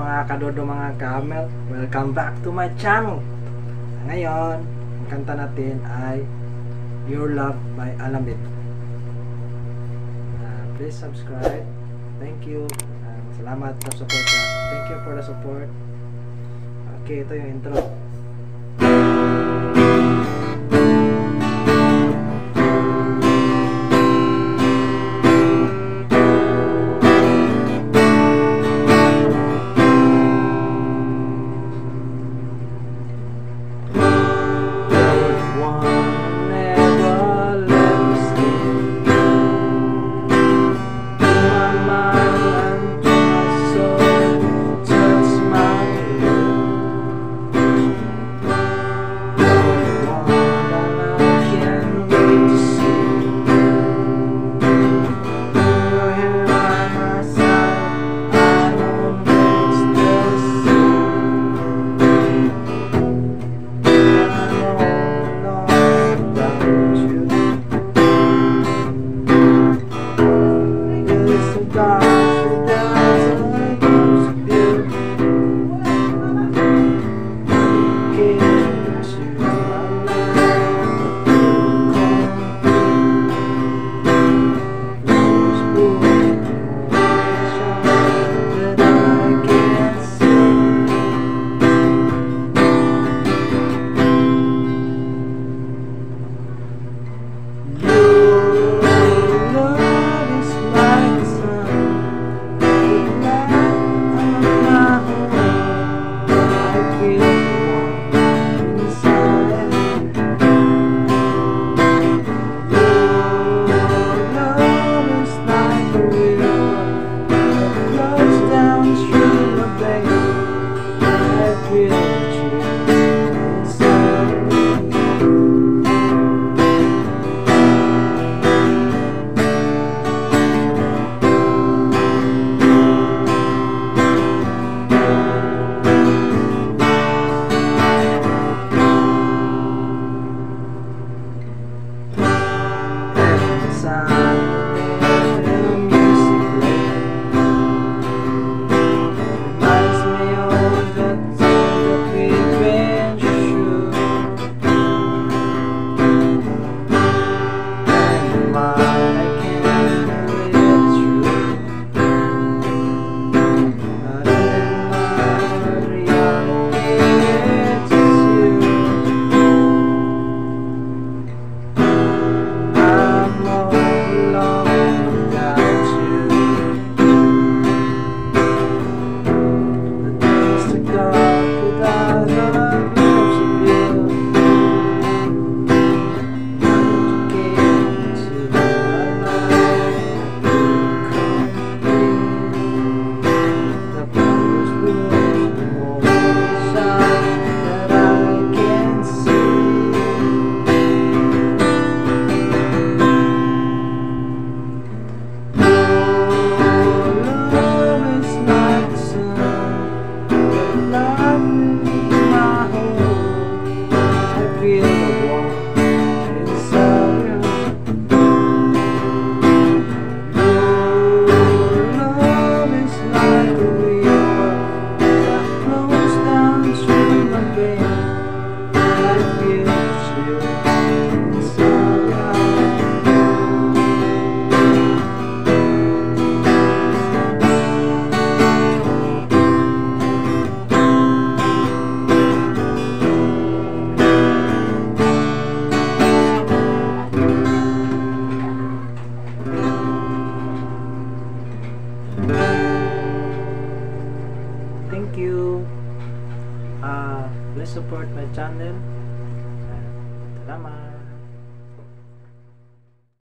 mga kadodo mga camel welcome back to my channel. Ngayon ang kanta natin ay Your Love by Alamit uh, please subscribe. Thank you. Uh, salamat sa support thank you for the support. Okay ito yung intro. uh, please support my channel. Salamat.